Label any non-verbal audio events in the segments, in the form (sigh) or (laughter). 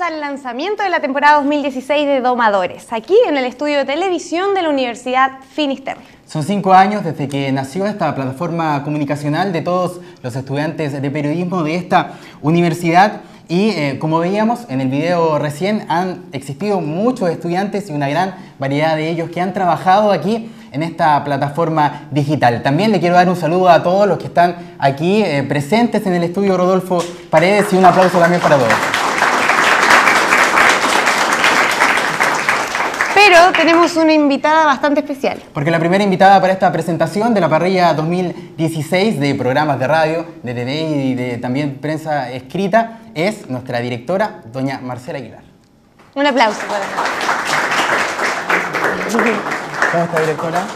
al lanzamiento de la temporada 2016 de Domadores, aquí en el estudio de televisión de la Universidad Finisterre. Son cinco años desde que nació esta plataforma comunicacional de todos los estudiantes de periodismo de esta universidad. Y eh, como veíamos en el video recién, han existido muchos estudiantes y una gran variedad de ellos que han trabajado aquí en esta plataforma digital. También le quiero dar un saludo a todos los que están aquí eh, presentes en el estudio Rodolfo Paredes y un aplauso también para todos. Pero tenemos una invitada bastante especial. Porque la primera invitada para esta presentación de la parrilla 2016 de programas de radio, de TV y de también prensa escrita es nuestra directora, doña Marcela Aguilar. Un aplauso para ¿Cómo está, directora?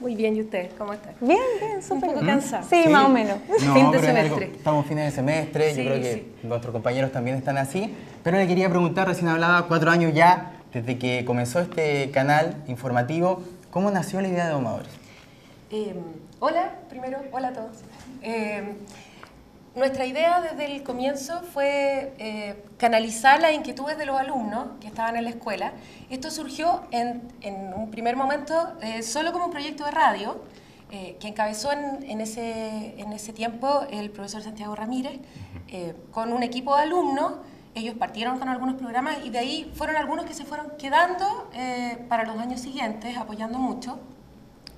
Muy bien, ¿y usted? ¿Cómo está? Bien, bien, súper. Un poco cansado. Sí, más o menos. No, Fin de algo- semestre. estamos fines de semestre, Sí, yo creo que sí. nuestros compañeros también están así. Pero le quería preguntar, recién hablaba, cuatro años ya, desde que comenzó este canal informativo, ¿cómo nació la idea de Domadores? Eh, hola, primero, hola a todos. Eh, nuestra idea desde el comienzo fue eh, canalizar las inquietudes de los alumnos que estaban en la escuela. Esto surgió en, en un primer momento eh, solo como un proyecto de radio eh, que encabezó en, en ese, en ese tiempo el profesor Santiago Ramírez con un equipo de alumnos. Ellos partieron con algunos programas y de ahí fueron algunos que se fueron quedando para los años siguientes, apoyando mucho.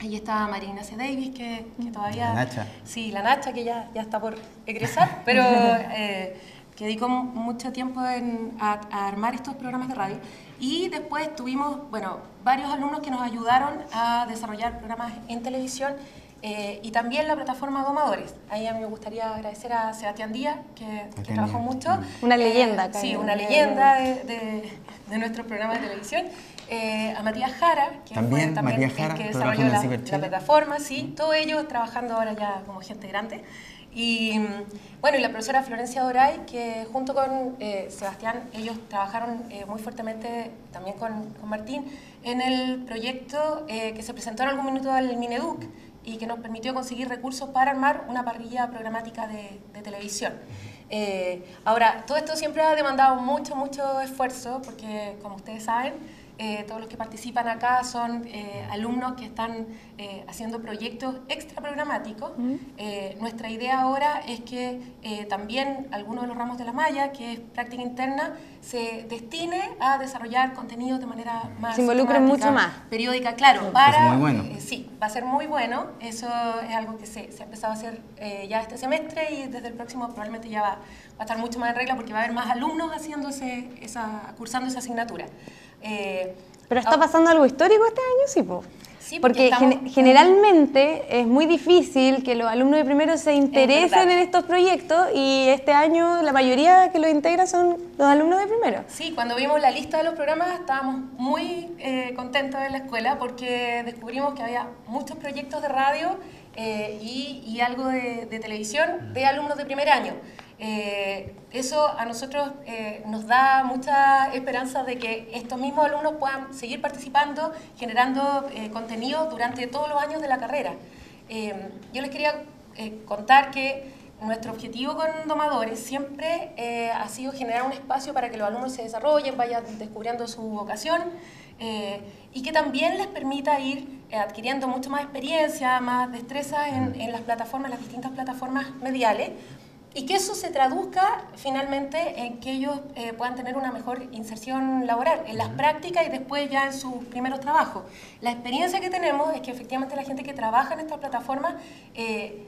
Ahí está María Ignacia Davis, que, que todavía... La Nacha. Sí, la Nacha, que ya, ya está por egresar, (laughs) pero eh, que dedicó mucho tiempo en, a, a armar estos programas de radio. Y después tuvimos, bueno, varios alumnos que nos ayudaron a desarrollar programas en televisión eh, y también la plataforma Domadores. Ahí a mí me gustaría agradecer a Sebastián Díaz, que, que trabajó mucho. Una leyenda acá sí, una en- leyenda de, de, de nuestro programa de televisión. Eh, a Matías Jara, que También, fue también Matías el Jara, que desarrolló la la, plataforma, sí, todos ellos trabajando ahora ya como gente grande. Y bueno, y la profesora Florencia Doray, que junto con eh, Sebastián, ellos trabajaron eh, muy fuertemente también con, con Martín en el proyecto eh, que se presentó en algún minuto al Mineduc y que nos permitió conseguir recursos para armar una parrilla programática de, televisión. Eh, ahora, todo esto siempre ha demandado mucho, mucho esfuerzo, porque como ustedes saben, eh, todos los que participan acá son eh, alumnos que están eh, haciendo proyectos extra programáticos. Eh, nuestra idea ahora es que eh, también algunos de los ramos de la malla, que es práctica interna, se destine a desarrollar contenidos de manera más Se involucren mucho más. Periódica, claro, para... muy bueno. eh, sí, va a ser muy bueno. Eso es algo que se, se ha empezado a hacer eh, ya este semestre y desde el próximo probablemente ya va, va a estar mucho más en regla porque va a haber más alumnos haciéndose esa, cursando esa asignatura. Eh, Pero está ah, pasando algo histórico este año, sí, po. Sí, porque porque estamos- gen- generalmente es muy difícil que los alumnos de primero se interesen en estos proyectos y este año la mayoría que los integra son los alumnos de primero. Sí, cuando vimos la lista de los programas estábamos muy eh, contentos en la escuela porque descubrimos que había muchos proyectos de radio eh, y, y algo de, de televisión de alumnos de primer año. Eh, eso a nosotros eh, nos da mucha esperanza de que estos mismos alumnos puedan seguir participando, generando eh, contenido durante todos los años de la carrera. Eh, yo les quería contar que nuestro objetivo con Domadores siempre eh, ha sido generar un espacio para que los alumnos se desarrollen, vayan descubriendo su vocación y que también les permita ir adquiriendo mucho más experiencia, más destreza en, en las plataformas, las distintas plataformas mediales y que eso se traduzca finalmente en que ellos eh, puedan tener una mejor inserción laboral en las prácticas y después ya en sus primeros trabajos. La experiencia que tenemos es que efectivamente la gente que trabaja en estas plataformas eh,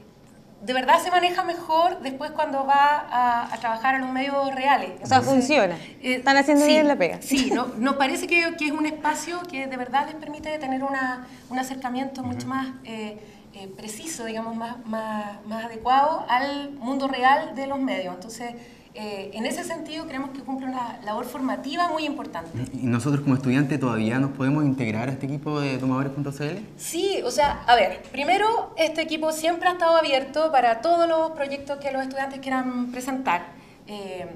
de verdad se maneja mejor después cuando va a, a trabajar a los medios reales. O sea, funciona. Están haciendo sí, bien la pega. Sí, no, (laughs) nos parece que, que es un espacio que de verdad les permite tener una, un acercamiento mucho más eh, preciso, digamos, más, más, más adecuado al mundo real de los medios. Entonces, eh, en ese sentido creemos que cumple una labor formativa muy importante. ¿Y nosotros como estudiantes todavía nos podemos integrar a este equipo de domadores.cl? Sí, o sea, a ver, primero, este equipo siempre ha estado abierto para todos los proyectos que los estudiantes quieran presentar. Eh,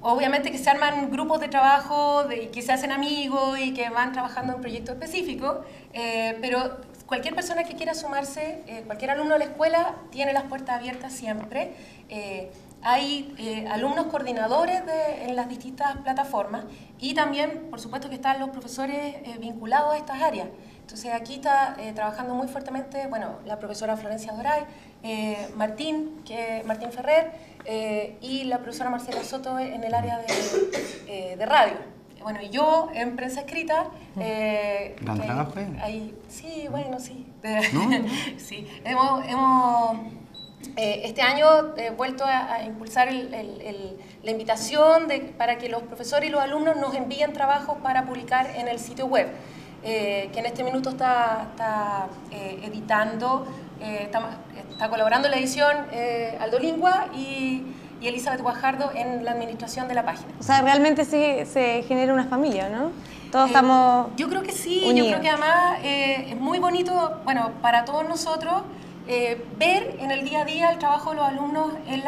obviamente que se arman grupos de trabajo, de, que se hacen amigos y que van trabajando en proyectos específicos, eh, pero cualquier persona que quiera sumarse, eh, cualquier alumno de la escuela, tiene las puertas abiertas siempre. Eh, hay eh, alumnos coordinadores en las distintas plataformas y también, por supuesto, que están los profesores vinculados a estas áreas. Entonces aquí está trabajando muy fuertemente, bueno, la profesora Florencia Doray, Martín, que, Martín Ferrer y la profesora Marcela Soto en el área de radio. Bueno, y yo en prensa escrita... Eh, trabajo ahí, Sí, bueno, sí. (laughs) sí, hemos... hemos eh, este año he vuelto a, impulsar la invitación de, para que los profesores y los alumnos nos envíen trabajos para publicar en el sitio web, eh, que en este minuto está, está eh, editando, está, está, colaborando en la edición Aldo Lingua y, y, Elizabeth Guajardo en la administración de la página. O sea, realmente sí se genera una familia, ¿no? Todos estamos. Yo creo que sí, yo creo que además es muy bonito, bueno, para todos nosotros. Eh, ver en el día a día el trabajo de los alumnos en,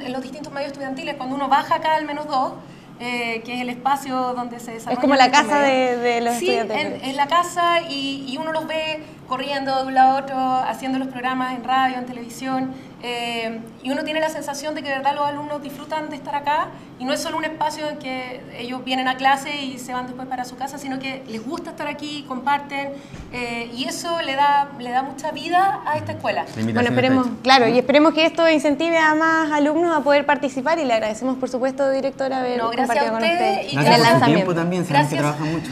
en, los distintos medios estudiantiles. Cuando uno baja acá al menos dos, eh, que es el espacio donde se desarrolla. Es como la casa de, los estudiantes. Sí, es la casa y, y, uno los ve corriendo de un lado a otro, haciendo los programas en radio, en televisión. Eh, y uno tiene la sensación de que de verdad los alumnos disfrutan de estar acá y no es solo un espacio en que ellos vienen a clase y se van después para su casa, sino que les gusta estar aquí, comparten eh, y eso le da, le da mucha vida a esta escuela. Bueno, esperemos, claro, y esperemos que esto incentive a más alumnos a poder participar y le agradecemos por supuesto, directora, haber no, compartido con usted y gracias el lanzamiento. también, gracias. que trabajan mucho.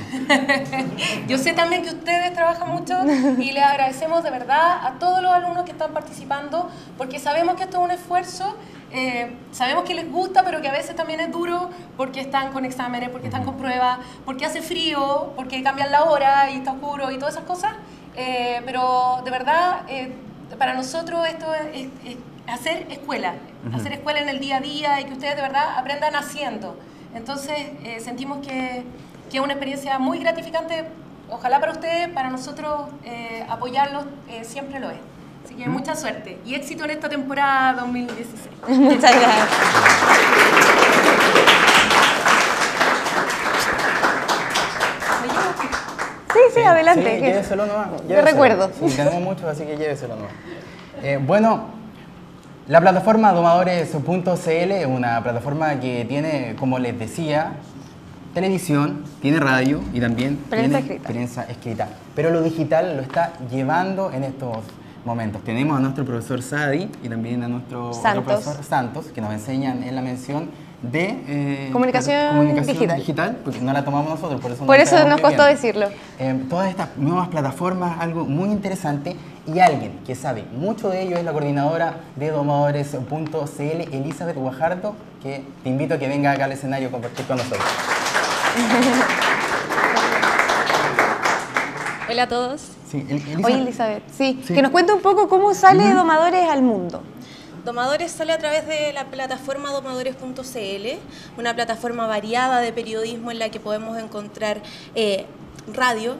(laughs) Yo sé también que ustedes trabajan mucho y les agradecemos de verdad a todos los alumnos que están participando porque sabemos que esto es un esfuerzo, eh, sabemos que les gusta, pero que a veces también es duro porque están con exámenes, porque están con pruebas, porque hace frío, porque cambian la hora y está oscuro y todas esas cosas. Eh, pero de verdad, eh, para nosotros esto es, hacer escuela, hacer escuela en el día a día y que ustedes de verdad aprendan haciendo. Entonces sentimos que, que es una experiencia muy gratificante ojalá para ustedes, para nosotros apoyarlos siempre lo es. Así que mucha suerte y éxito en esta temporada 2016. (laughs) Muchas gracias. Sí, sí, adelante. Sí, lléveselo nomás. Yo recuerdo. Sí, tenemos muchos, así que lléveselo nomás. Eh, bueno, la plataforma domadores.cl es una plataforma que tiene, como les decía, televisión, tiene radio y también prensa tiene escrita. prensa escrita. Pero lo digital lo está llevando en estos momentos. Tenemos a nuestro profesor Sadi y también a nuestro profesor Santos, que nos enseñan en la mención de eh, comunicación, digital. porque no la tomamos nosotros, por eso, por eso nos costó decirlo. Eh, todas estas nuevas plataformas, algo muy interesante, y alguien que sabe mucho de ello es la coordinadora de domadores.cl, Elizabeth Guajardo, que te invito a que venga acá al escenario a compartir con nosotros. (laughs) Hola a todos. Sí, Oye, Elizabeth, sí, que nos cuente un poco cómo sale Domadores al mundo. Domadores sale a través de la plataforma domadores.cl, una plataforma variada de periodismo en la que podemos encontrar eh, radio,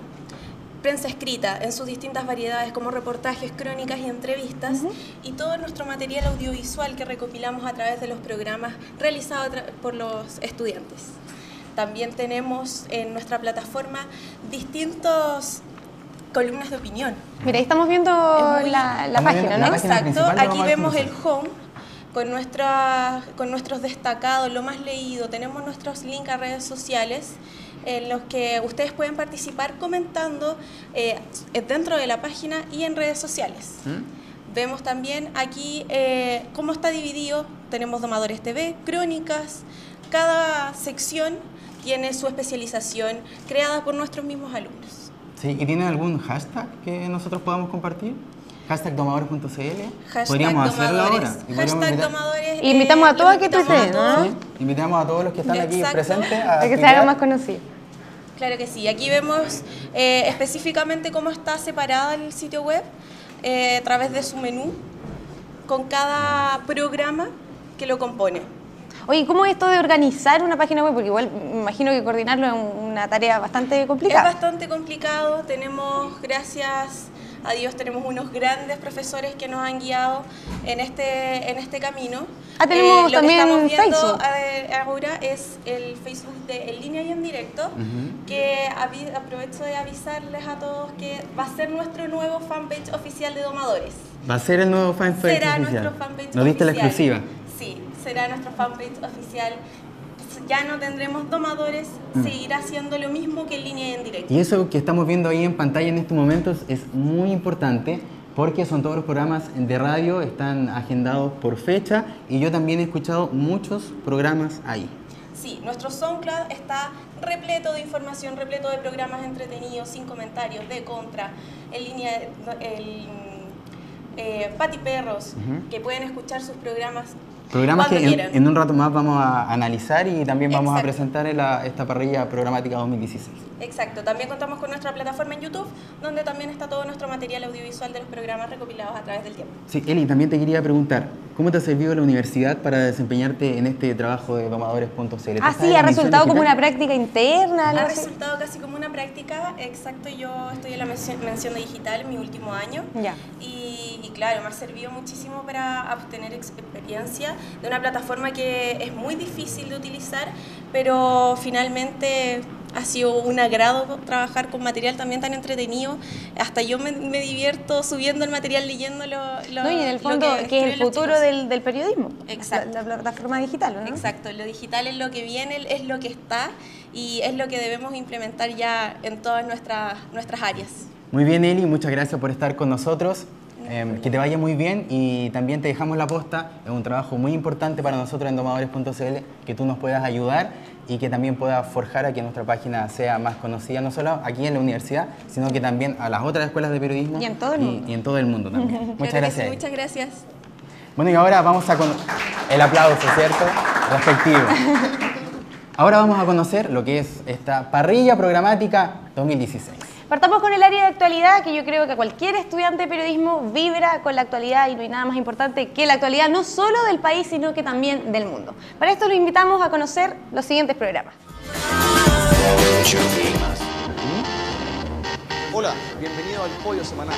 prensa escrita en sus distintas variedades como reportajes, crónicas y entrevistas y todo nuestro material audiovisual que recopilamos a través de los programas realizados por los estudiantes. También tenemos en nuestra plataforma distintos columnas de opinión. Mira, ahí estamos viendo la, página, ¿no? Exacto, aquí vemos el home con, nuestra, con nuestros destacados, lo más leído, tenemos nuestros links a redes sociales en los que ustedes pueden participar comentando eh, dentro de la página y en redes sociales. ¿Mm? Vemos también aquí eh, cómo está dividido, tenemos Domadores TV, crónicas, cada sección tiene su especialización creada por nuestros mismos alumnos. Sí, ¿y tienen algún hashtag que nosotros podamos compartir? Hashtag domadores.cl. Podríamos hacerlo ahora. hashtag domadores. invitamos a todos a que tuiteen, ¿no? Sí, invitamos a todos los que están aquí presentes a que se haga más conocido. Claro que sí. Aquí vemos eh, específicamente cómo está separado el sitio web eh, a través de su menú con cada programa que lo compone. Oye, ¿cómo es esto de organizar una página web? Porque igual me imagino que coordinarlo es una tarea bastante complicada. Es bastante complicado. Tenemos, gracias a Dios, tenemos unos grandes profesores que nos han guiado en este, en este camino. Ah, tenemos eh, también lo que estamos viendo Facebook. ahora es el Facebook de En Línea y en Directo, que aprovecho de avisarles a todos que va a ser nuestro nuevo fanpage oficial de Domadores. Va a ser el nuevo fanpage Será oficial. nuestro fanpage Nos diste la exclusiva. Será nuestra fanpage oficial. Ya no tendremos domadores, Mm. seguirá siendo lo mismo que en línea y en directo. Y eso que estamos viendo ahí en pantalla en estos momentos es muy importante porque son todos los programas de radio, están agendados por fecha y yo también he escuchado muchos programas ahí. Sí, nuestro SoundCloud está repleto de información, repleto de programas entretenidos, sin comentarios, de contra, en línea, el eh, Pati Perros, que pueden escuchar sus programas Programas que en, un rato más vamos a analizar y también vamos a presentar en la- esta parrilla programática 2016. Exacto, también contamos con nuestra plataforma en YouTube, donde también está todo nuestro material audiovisual de los programas recopilados a través del tiempo. Sí, Eli, también te quería preguntar, ¿cómo te ha servido la universidad para desempeñarte en este trabajo de domadores.cl? ¿Te Ah, sí, ha resultado como digital? una práctica interna. Ha resultado casi como una práctica, exacto, yo estoy en la mención, de digital en mi último año Ya. y, y claro, me ha servido muchísimo para obtener ex- experiencia de una plataforma que es muy difícil de utilizar, pero finalmente ha sido un agrado trabajar con material también tan entretenido. Hasta yo me, me divierto subiendo el material, leyéndolo. lo- No, y en el fondo, que, es escriben el futuro del, del periodismo. Exacto. La, la plataforma digital, ¿no? Exacto, lo digital es lo que viene, es lo que está y es lo que debemos implementar ya en todas nuestras, nuestras áreas. Muy bien, Eli, muchas gracias por estar con nosotros. Eh, que te vaya muy bien y también te dejamos la posta. Es un trabajo muy importante para nosotros en domadores.cl que tú nos puedas ayudar y que también puedas forjar a que nuestra página sea más conocida, no solo aquí en la universidad, sino que también a las otras escuelas de periodismo Y en todo el mundo. y en todo el mundo también. (laughs) Muchas Claro que sí, gracias. Muchas gracias. Bueno, y ahora vamos a con el aplauso, ¿cierto? Respectivo. (laughs) Ahora vamos a conocer lo que es esta parrilla programática 2016. Partamos con el área de actualidad, que yo creo que cualquier estudiante de periodismo vibra con la actualidad y no hay nada más importante que la actualidad no solo del país, sino que también del mundo. Para esto lo invitamos a conocer los siguientes programas. Hola, bienvenido al Podio Semanal.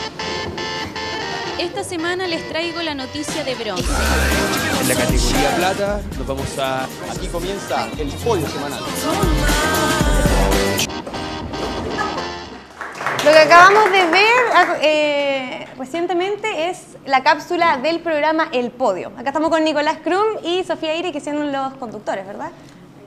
Esta semana les traigo la noticia de bronce. En la categoría plata nos vamos a... Aquí comienza el Podio Semanal. Acabamos de ver eh, recientemente es la cápsula del programa El Podio. Acá estamos con Nicolás Krum y Sofía Aire, que son los conductores, ¿verdad?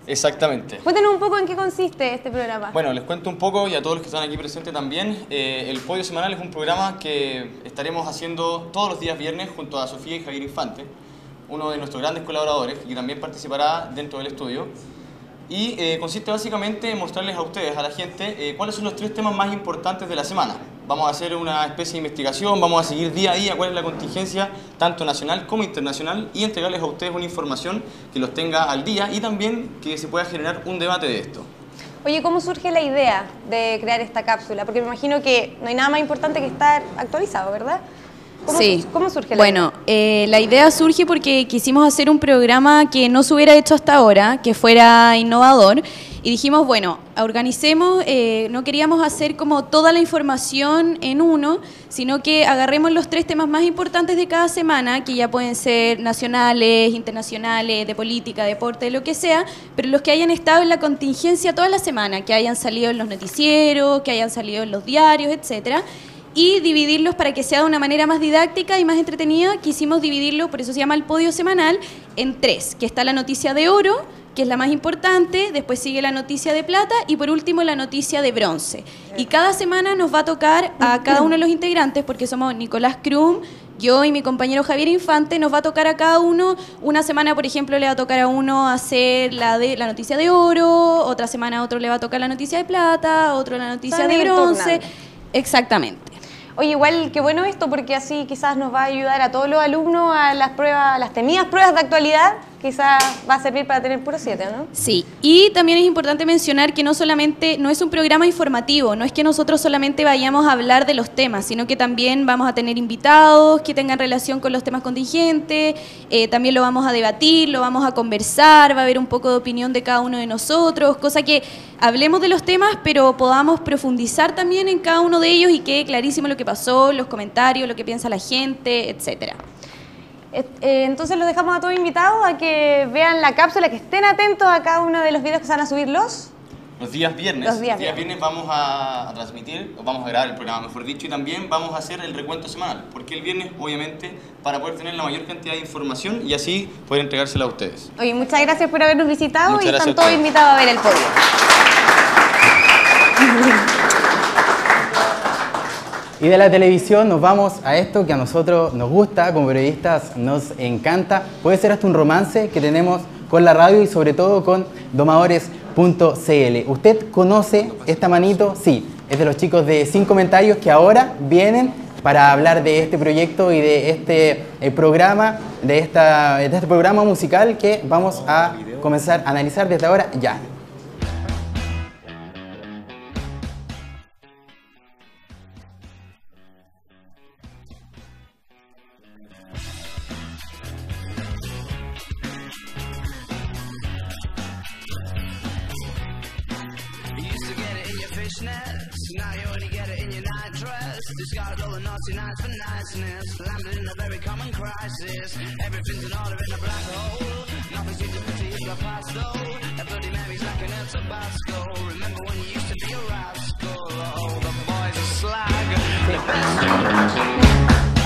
Exactamente. Cuéntenos un poco en qué consiste este programa. Bueno, les cuento un poco y a todos los que están aquí presentes también. eh, el Podio Semanal es un programa que estaremos haciendo todos los días viernes junto a Sofía y Javier Infante, uno de nuestros grandes colaboradores y también participará dentro del estudio. Y eh, consiste básicamente en mostrarles a ustedes, a la gente, eh, cuáles son los tres temas más importantes de la semana. Vamos a hacer una especie de investigación, vamos a seguir día a día cuál es la contingencia, tanto nacional como internacional, y entregarles a ustedes una información que los tenga al día y también que se pueda generar un debate de esto. Oye, ¿cómo surge la idea de crear esta cápsula? Porque me imagino que no hay nada más importante que estar actualizado, ¿verdad? ¿Cómo, Sí. ¿Cómo surge la Bueno, eh, la idea surge porque quisimos hacer un programa que no se hubiera hecho hasta ahora, que fuera innovador. Y dijimos, bueno, organicemos, eh, no queríamos hacer como toda la información en uno, sino que agarremos los tres temas más importantes de cada semana, que ya pueden ser nacionales, internacionales, de política, deporte, lo que sea, pero los que hayan estado en la contingencia toda la semana, que hayan salido en los noticieros, que hayan salido en los diarios, etcétera y dividirlos para que sea de una manera más didáctica y más entretenida. Quisimos dividirlo, por eso se llama el podio semanal, en tres, que está la noticia de oro, que es la más importante, después sigue la noticia de plata y por último la noticia de bronce. Y cada semana nos va a tocar a cada uno de los integrantes, porque somos Nicolás Krum, yo y mi compañero Javier Infante, nos va a tocar a cada uno, una semana por ejemplo le va a tocar a uno hacer la, de, la noticia de oro, otra semana a otro le va a tocar la noticia de plata, otro la noticia de bronce. Exactamente. Oye, igual qué bueno esto porque así quizás nos va a ayudar a todos los alumnos a las pruebas, a las temidas pruebas de actualidad, quizás va a servir para tener puro 7, ¿no? Sí, y también es importante mencionar que no solamente, no es un programa informativo, no es que nosotros solamente vayamos a hablar de los temas, sino que también vamos a tener invitados que tengan relación con los temas contingentes, eh, también lo vamos a debatir, lo vamos a conversar, va a haber un poco de opinión de cada uno de nosotros, cosa que hablemos de los temas, pero podamos profundizar también en cada uno de ellos y quede clarísimo lo que pasó, los comentarios, lo que piensa la gente, etcétera. Eh, Entonces los dejamos a todos invitados a que vean la cápsula, que estén atentos a cada uno de los videos que se van a subir los Los días viernes. Los días viernes vamos a, a transmitir, o vamos a grabar el programa, mejor dicho, y también vamos a hacer el recuento semanal. Porque el viernes, obviamente, para poder tener la mayor cantidad de información y así poder entregársela a ustedes. Oye, muchas gracias por habernos visitado Muchas y están a todos invitados a ver el podio. (laughs) Y de la televisión nos vamos a esto que a nosotros nos gusta, como periodistas nos encanta. Puede ser hasta un romance que tenemos con la radio y sobre todo con domadores.cl. ¿Usted conoce esta manito? Sí, es de los chicos de Sin Comentarios que ahora vienen para hablar de este proyecto y de este eh, programa, de, esta, de este programa musical que vamos a comenzar a analizar desde ahora ya.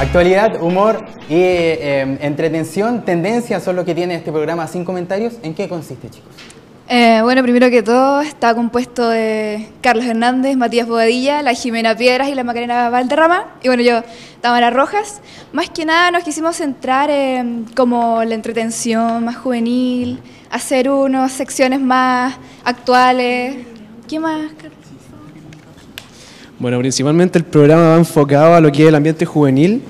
Actualidad, humor y eh, entretención, tendencia son lo que tiene este programa sin comentarios. ¿En qué consiste, chicos? Eh, bueno, primero que todo, está compuesto de Carlos Hernández, Matías Bobadilla, la Jimena Piedras y la Macarena Valderrama. Y bueno, yo, Tamara Rojas. Más que nada nos quisimos centrar en como la entretención más juvenil, hacer unas secciones más actuales. ¿Qué más? Carlos? Bueno, principalmente el programa va enfocado a lo que es el ambiente juvenil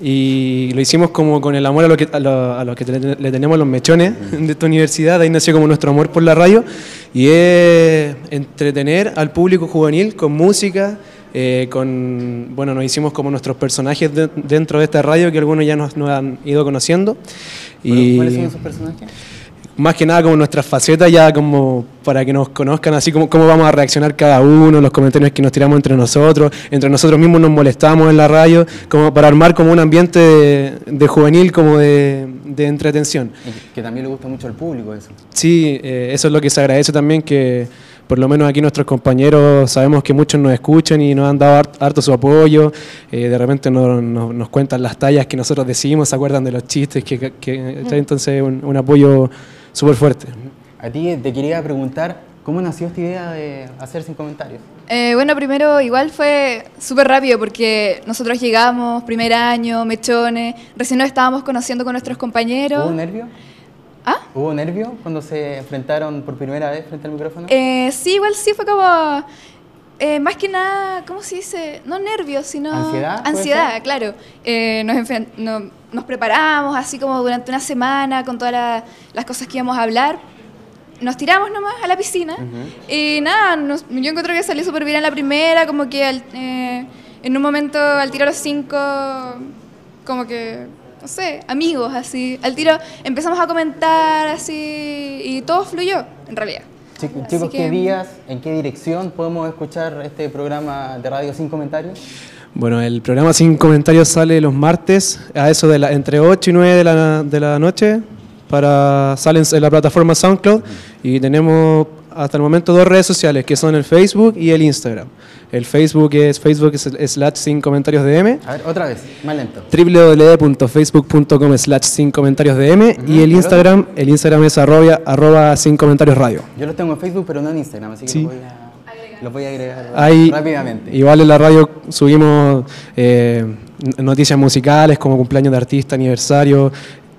y lo hicimos como con el amor a lo que, a lo, a lo que le, tenemos los mechones de esta universidad, de ahí nació como nuestro amor por la radio y es entretener al público juvenil con música, eh, con, bueno, nos hicimos como nuestros personajes de- dentro de esta radio que algunos ya nos, nos han ido conociendo. Y ¿Cuáles son esos personajes? Más que nada como nuestras facetas ya como para que nos conozcan así como cómo vamos a reaccionar cada uno, los comentarios que nos tiramos entre nosotros, entre nosotros mismos nos molestamos en la radio, como para armar como un ambiente de, de juvenil como de, de entretención. Y que- también le gusta mucho al público eso. Sí, eh, eso es lo que se agradece también que por lo menos aquí nuestros compañeros sabemos que muchos nos escuchan y nos han dado hart- harto su apoyo, eh, de repente nos, nos- nos cuentan las tallas que nosotros decimos, se acuerdan de los chistes, que, que- entonces un, un apoyo súper fuerte. A ti te quería preguntar, ¿cómo nació esta idea de hacer sin comentarios? Eh, bueno, primero igual fue súper rápido porque nosotros llegamos, primer año, mechones, recién nos estábamos conociendo con nuestros compañeros. ¿Hubo nervio? ¿Ah? ¿Hubo nervio cuando se enfrentaron por primera vez frente al micrófono? Eh, sí, igual sí fue como, eh, más que nada, ¿cómo se dice? No nervios, sino... ¿Ansiedad, Ansiedad, claro. Eh, nos, no- nos preparamos así como durante una semana con todas la- las cosas que íbamos a hablar. Nos tiramos nomás a la piscina y nada, nos- yo encuentro que salió súper bien en la primera, como que al- eh, en un momento al tirar los cinco, como que, no sé, amigos así, al tiro empezamos a comentar así y todo fluyó en realidad. Chicos, que- ¿qué días, en qué dirección podemos escuchar este programa de radio sin comentarios? Bueno, el programa Sin Comentarios sale los martes a eso de la, entre 8 y 9 de la, de la noche. Para, sale en, en la plataforma SoundCloud y tenemos hasta el momento dos redes sociales que son el Facebook y el Instagram. El Facebook es Facebook slash sin comentarios DM, A ver, otra vez, más lento. www.facebook.com slash sin comentarios DM y el ¿y el Instagram, el Instagram es arroba, arroba sin comentarios radio. Yo los tengo en Facebook, pero no en Instagram, así que Sí. los, voy a, los voy a agregar Ahí, rápidamente. Igual en la radio subimos eh, noticias musicales como cumpleaños de artista, aniversario,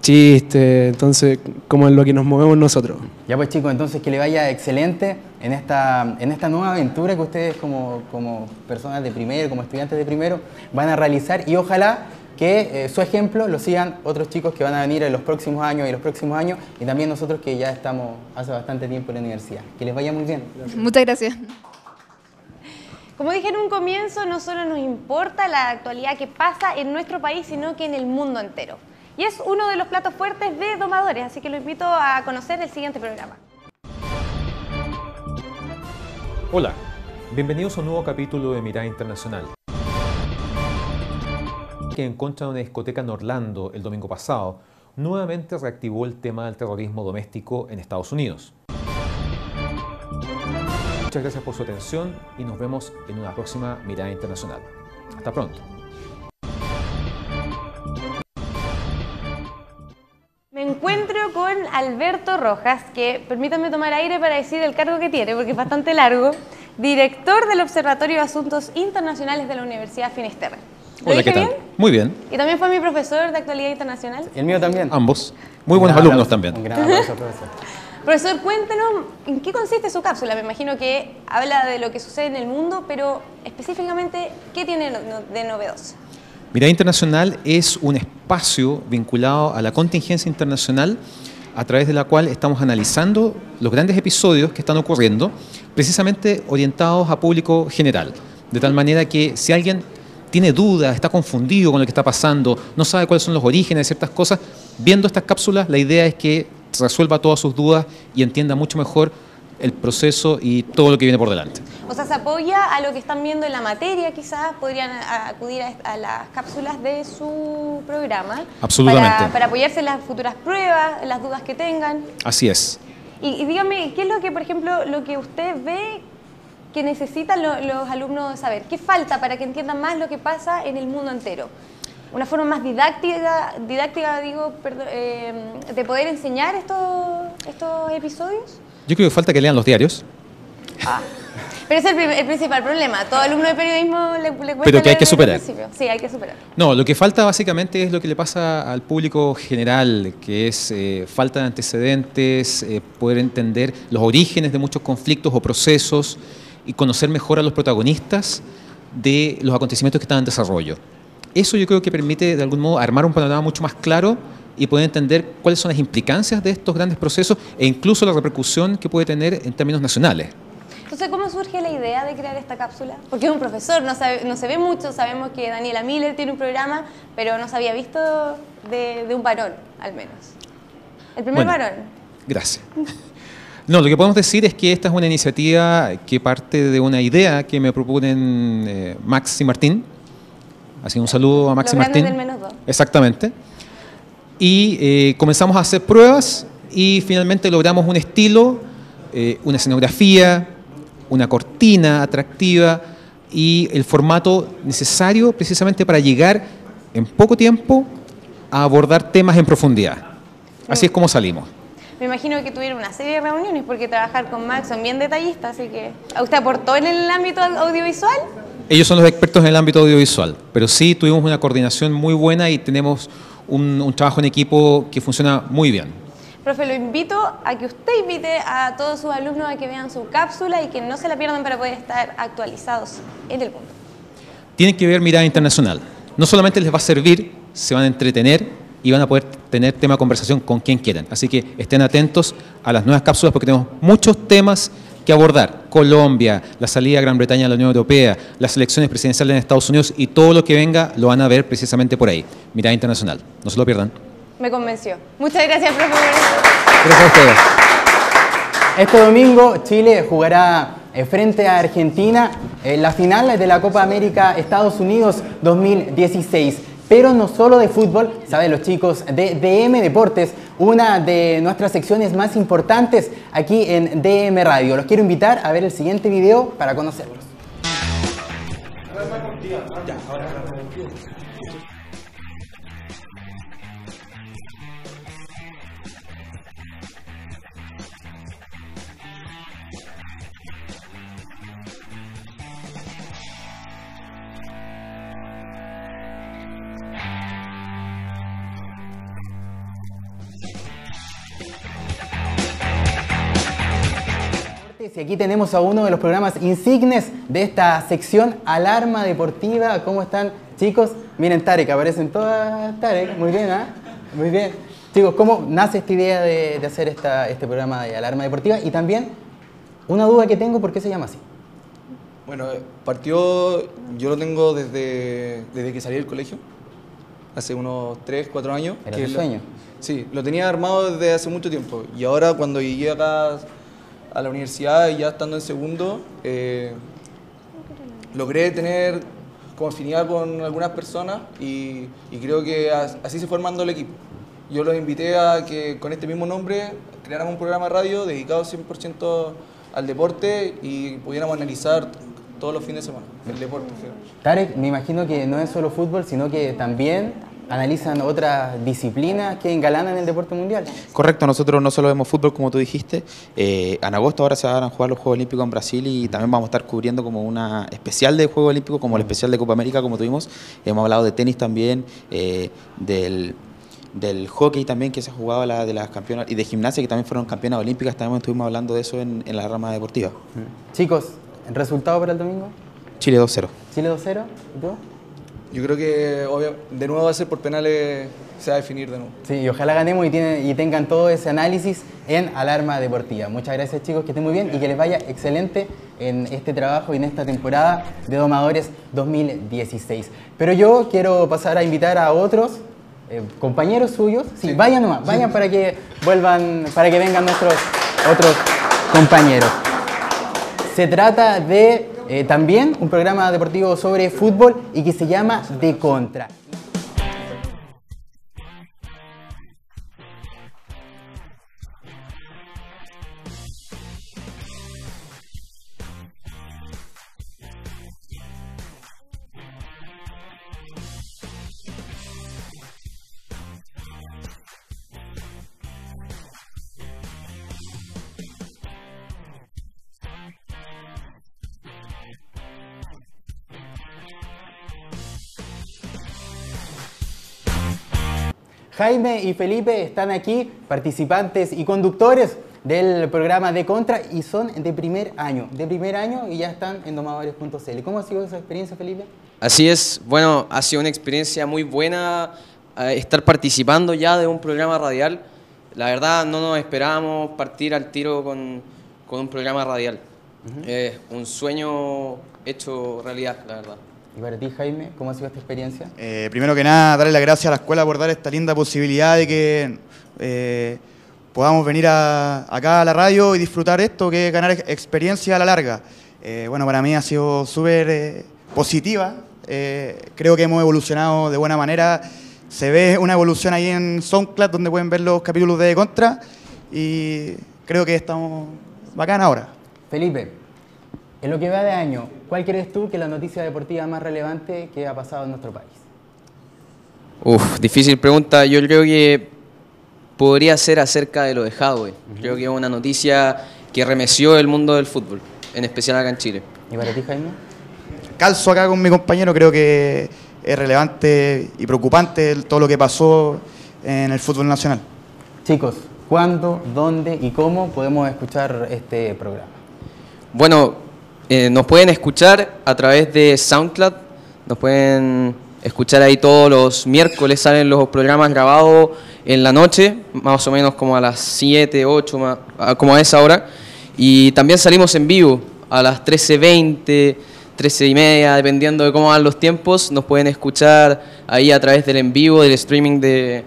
chistes, entonces como en lo que nos movemos nosotros. Ya pues chicos, entonces que le vaya excelente en esta, en esta nueva aventura que ustedes como, como personas de primero, como estudiantes de primero, van a realizar y ojalá que eh, su ejemplo lo sigan otros chicos que van a venir en los próximos años y los próximos años y también nosotros que ya estamos hace bastante tiempo en la universidad. Que les vaya muy bien. Muchas gracias. Como dije en un comienzo, no solo nos importa la actualidad que pasa en nuestro país, sino que en el mundo entero. Y es uno de los platos fuertes de Domadores, así que lo invito a conocer el siguiente programa. Hola, bienvenidos a un nuevo capítulo de Mirada Internacional. Que en contra de una discoteca en Orlando el domingo pasado, nuevamente reactivó el tema del terrorismo doméstico en Estados Unidos. Muchas gracias por su atención y nos vemos en una próxima mirada internacional. Hasta pronto. Encuentro con Alberto Rojas, que permítanme tomar aire para decir el cargo que tiene, porque es bastante largo, director del Observatorio de Asuntos Internacionales de la Universidad Finisterre. ¿Lo Hola, dije ¿qué tal? bien? Muy bien. Y también fue mi profesor de actualidad internacional. El mío también. Ambos. Muy buenos gran alumnos también. Un gran profesor. (laughs) Profesor, cuéntenos en qué consiste su cápsula. Me imagino que habla de lo que sucede en el mundo, pero específicamente, ¿qué tiene de novedoso? Mirada Internacional es un espacio vinculado a la contingencia internacional a través de la cual estamos analizando los grandes episodios que están ocurriendo, precisamente orientados a público general. De tal manera que si alguien tiene dudas, está confundido con lo que está pasando, no sabe cuáles son los orígenes de ciertas cosas, viendo estas cápsulas la idea es que resuelva todas sus dudas y entienda mucho mejor el proceso y todo lo que viene por delante. O sea, se apoya a lo que están viendo en la materia, quizás podrían acudir a, las cápsulas de su programa. Absolutamente. Para, para apoyarse en las futuras pruebas, en las dudas que tengan. Así es. Y, y dígame, ¿qué es lo que, por ejemplo, lo que usted ve que necesitan lo- los alumnos saber? ¿Qué falta para que entiendan más lo que pasa en el mundo entero? Una forma más didáctica, didáctica digo, perdón, eh, de poder enseñar estos, estos episodios. Yo creo que falta que lean los diarios, Pero ese es el, el principal problema. Todo alumno de periodismo le, le cuesta Pero que hay que superar. Sí, hay que superar. No, lo que falta básicamente es lo que le pasa al público general, que es eh, falta de antecedentes, eh, poder entender los orígenes de muchos conflictos o procesos y conocer mejor a los protagonistas de los acontecimientos que están en desarrollo. Eso yo creo que permite de algún modo armar un panorama mucho más claro y poder entender cuáles son las implicancias de estos grandes procesos e incluso la repercusión que puede tener en términos nacionales. Entonces, ¿cómo surge la idea de crear esta cápsula? Porque es un profesor, no, sabe- no se ve mucho, sabemos que Daniela Miller tiene un programa, pero no se había visto de, de un varón, al menos. El primer Bueno. varón. Gracias. No, lo que podemos decir es que esta es una iniciativa que parte de una idea que me proponen eh, Max y Martín. Así un saludo a Max Los y Martín. del menos dos. Exactamente. Y eh, comenzamos a hacer pruebas y finalmente logramos un estilo, eh, una escenografía, una cortina atractiva y el formato necesario precisamente para llegar en poco tiempo a abordar temas en profundidad. Así es como salimos. Me imagino que tuvieron una serie de reuniones, porque trabajar con Max son bien detallistas, así que... ¿Usted aportó en el ámbito audiovisual? Ellos son los expertos en el ámbito audiovisual, pero sí tuvimos una coordinación muy buena y tenemos un, un trabajo en equipo que funciona muy bien. Profe, lo invito a que usted invite a todos sus alumnos a que vean su cápsula y que no se la pierdan para poder estar actualizados en el mundo. Tienen que ver mirada internacional. No solamente les va a servir, se van a entretener y van a poder tener tema de conversación con quien quieran. Así que estén atentos a las nuevas cápsulas porque tenemos muchos temas que abordar. Colombia, la salida de Gran Bretaña a la Unión Europea, las elecciones presidenciales en Estados Unidos y todo lo que venga lo van a ver precisamente por ahí. Mirada internacional. No se lo pierdan. Me convenció. Muchas gracias, profe. Gracias a ustedes. Este domingo Chile jugará eh, frente a Argentina en la final de la Copa América Estados Unidos 2016. Pero no solo de fútbol, saben los chicos de DM Deportes, una de nuestras secciones más importantes aquí en DM Radio. Los quiero invitar a ver el siguiente video para conocerlos. Y aquí tenemos a uno de los programas insignes de esta sección, Alarma Deportiva. ¿Cómo están, chicos? Miren, Tarek, aparecen todas Tarek. Muy bien, ¿ah? Muy bien. Chicos, ¿cómo nace esta idea de, de hacer esta, este programa de Alarma Deportiva? Y también, una duda que tengo, ¿por qué se llama así? Bueno, eh, partió, yo lo tengo desde, desde que salí del colegio, hace unos 3, 4 años. Era que tu lo- sueño. Sí, lo tenía armado desde hace mucho tiempo. Y ahora cuando llegué acá a la universidad y ya estando en segundo, eh, logré tener como afinidad con algunas personas y, y creo que as- así se fue armando el equipo. Yo los invité a que con este mismo nombre creáramos un programa radio dedicado 100% al deporte y pudiéramos analizar todos los fines de semana el deporte. Tarek, me imagino que no es solo fútbol, sino que también analizan otras disciplinas que engalanan el deporte mundial. Correcto, nosotros no solo vemos fútbol como tú dijiste, eh, en agosto ahora se van a jugar los Juegos Olímpicos en Brasil y también vamos a estar cubriendo como una especial de Juegos Olímpicos, como el especial de Copa América como tuvimos, hemos hablado de tenis también, eh, del, del hockey también que se ha jugado la, de las campeonas y de gimnasia que también fueron campeonas olímpicas, también estuvimos hablando de eso en, en la rama deportiva. Chicos, ¿el resultado para el domingo? Chile 2-0. Chile 2-0, ¿y tú? Yo creo que obvia- de nuevo va a ser por penales, se va a definir de nuevo. Sí, y ojalá ganemos y, tienen- y tengan todo ese análisis en Alarma Deportiva. Muchas gracias chicos, que estén muy bien y que les vaya excelente en este trabajo y en esta temporada de Domadores 2016. Pero yo quiero pasar a invitar a otros eh, compañeros suyos. Sí, vayan nomás, vayan para que vuelvan, para que vengan nuestros otros compañeros. Se trata de eh, también un programa deportivo sobre fútbol y que se llama De Contra. Jaime y Felipe están aquí, participantes y conductores del programa de Contra y son de primer año, de primer año y ya están en domadores.cl. ¿Cómo ha sido esa experiencia, Felipe? Así es, bueno, ha sido una experiencia muy buena eh, estar participando ya de un programa radial. La verdad no nos esperábamos partir al tiro con, con un programa radial. Es un sueño hecho realidad, la verdad. Y para ti, Jaime, ¿cómo ha sido esta experiencia? Eh, primero que nada, darle las gracias a la escuela por dar esta linda posibilidad de que eh, podamos venir a- acá a la radio y disfrutar esto, que es ganar ex- experiencia a la larga. Eh, bueno, para mí ha sido súper positiva. Creo que hemos evolucionado de buena manera. Se ve una evolución ahí en SoundCloud, donde pueden ver los capítulos de Contra. Y creo que estamos bacán ahora. Felipe, en lo que va de año, ¿cuál crees tú que es la noticia deportiva más relevante que ha pasado en nuestro país? Uf, difícil pregunta. Yo creo que podría ser acerca de lo de Hadwe. Creo que es una noticia que remeció el mundo del fútbol, en especial acá en Chile. ¿Y para ti, Jaime? calzo acá con mi compañero, creo que es relevante y preocupante todo lo que pasó en el fútbol nacional. Chicos, ¿cuándo, dónde y cómo podemos escuchar este programa? Bueno, eh, nos pueden escuchar a través de SoundCloud, nos pueden escuchar ahí todos los miércoles, salen los programas grabados en la noche, más o menos como a las 7, 8, ma- a- como a esa hora. Y también salimos en vivo a las 13.20, 13 y media, dependiendo de cómo van los tiempos, nos pueden escuchar ahí a través del en vivo, del streaming de,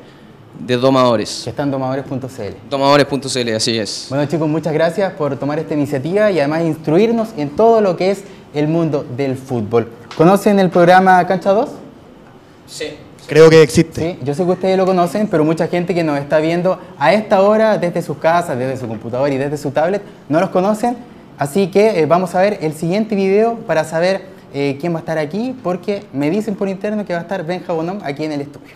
de Domadores. Que está en domadores.cl. Domadores.cl, así es. Bueno chicos, muchas gracias por tomar esta iniciativa y además instruirnos en todo lo que es el mundo del fútbol. ¿Conocen el programa Cancha 2? Sí. Creo que existe. Sí, yo sé que ustedes lo conocen, pero mucha gente que nos está viendo a esta hora desde sus casas, desde su computador y desde su tablet, no los conocen. Así que eh, vamos a ver el siguiente video para saber eh, quién va a estar aquí, porque me dicen por interno que va a estar Benja Bonón aquí en el estudio.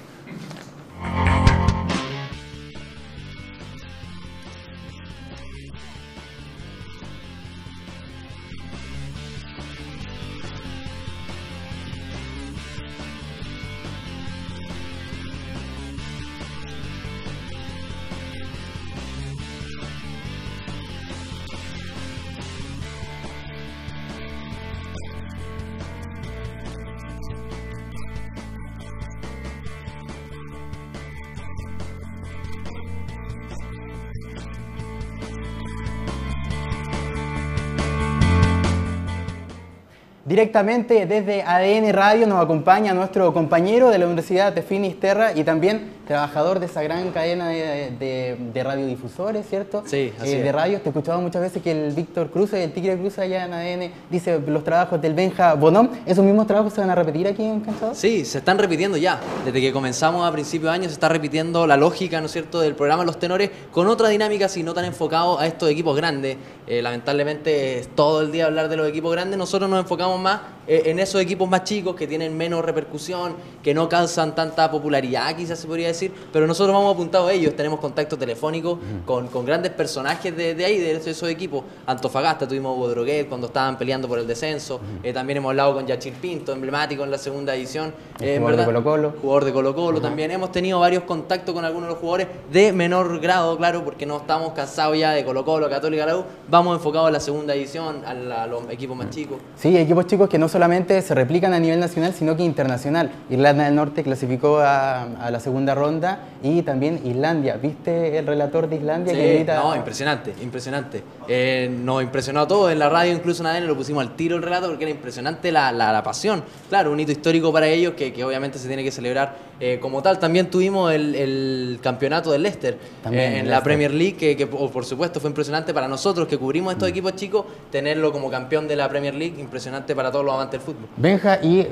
Directamente desde ADN Radio nos acompaña nuestro compañero de la Universidad de Finisterra y también trabajador de esa gran cadena de, de- de radiodifusores, ¿cierto? Sí, así Eh. De radios, te he escuchado muchas veces que el Víctor Cruz, el Tigre Cruz allá en ADN, dice los trabajos del Benja Bonón. ¿Esos mismos trabajos se van a repetir aquí en Canchado? Sí, se están repitiendo ya. Desde que comenzamos a principios de año se está repitiendo la lógica, ¿no es cierto?, del programa Los Tenores con otra dinámica, si no tan enfocado a estos equipos grandes. Eh, lamentablemente todo el día hablar de los equipos grandes, nosotros nos enfocamos más eh, en esos equipos más chicos que tienen menos repercusión, que no causan tanta popularidad, quizás se podría decir, pero nosotros vamos apuntados a ellos, tenemos contacto telefónico con, con grandes personajes de, de ahí, de esos equipos. Antofagasta tuvimos Hugo Droguet cuando estaban peleando por el descenso, Eh, también hemos hablado con Yachir Pinto, emblemático en la segunda edición. El Eh, en jugador de verdad, Colo-Colo. Jugador de Colo Colo también. Hemos tenido varios contactos con algunos de los jugadores de menor grado, claro, porque no estamos cansados ya de Colo Colo, Católica, la U. Vamos enfocados a la segunda edición, a, la- a los equipos más chicos. Sí, equipos chicos que no solamente se replican a nivel nacional, sino que internacional. Irlanda del Norte clasificó a, a la segunda ronda y también Islandia. ¿Viste el relator de Islandia que Sí, grita? no, impresionante, impresionante. Eh, nos impresionó a todos en la radio, incluso en ADN lo pusimos al tiro el relato porque era impresionante la, la- la pasión. Claro, un hito histórico para ellos que, que obviamente se tiene que celebrar eh, como tal. También tuvimos el, el campeonato del Leicester También, eh, en el la Leicester. Premier League, que, que, por por supuesto fue impresionante para nosotros que cubrimos Mm. estos equipos chicos, tenerlo como campeón de la Premier League, impresionante para todos los fútbol. Benja, y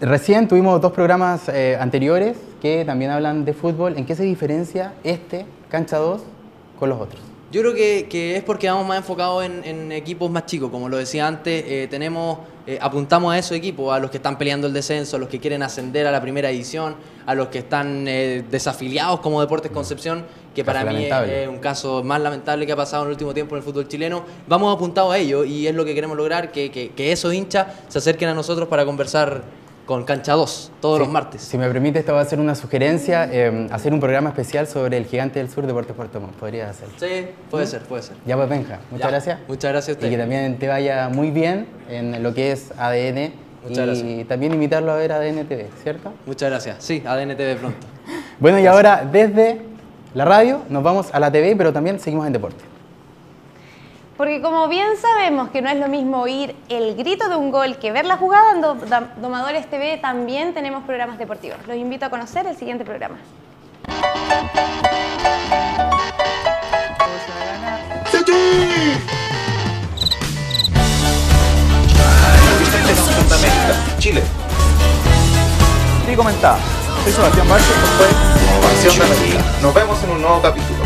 recién tuvimos dos programas eh, anteriores que también hablan de fútbol. ¿En qué se diferencia este, Cancha 2, con los otros? Yo creo que, que es porque vamos más enfocados en, en equipos más chicos, como lo decía antes, eh, tenemos, eh, apuntamos a esos equipos, a los que están peleando el descenso, a los que quieren ascender a la primera edición, a los que están eh, desafiliados como Deportes Concepción, que para mí es, un caso más lamentable que ha pasado en el último tiempo en el fútbol chileno. Vamos apuntados a ello y es lo que queremos lograr, que, que- que esos hinchas se acerquen a nosotros para conversar con Cancha 2 todos Sí, los martes. Si me permite, esta va a ser una sugerencia, eh, hacer un programa especial sobre el gigante del sur, Deportes Puerto Montt. Podría hacerlo. Sí, puede ¿Mm? ser, puede ser. Ya pues, Benja, muchas Ya, gracias. Muchas gracias a usted. Y que también te vaya muy bien en lo que es ADN. Muchas y gracias. también invitarlo a ver ADN TV, ¿cierto? Muchas gracias. Sí, ADN TV pronto. (laughs) Bueno, y ahora desde la radio nos vamos a la TV, pero también seguimos en deporte. Porque como bien sabemos que no es lo mismo oír el grito de un gol que ver la jugada en Domadores TV, también tenemos programas deportivos. Los invito a conocer el siguiente programa. Chile. Sí, comentaba. Soy Sebastián esto fue de. Nos vemos en un nuevo capítulo.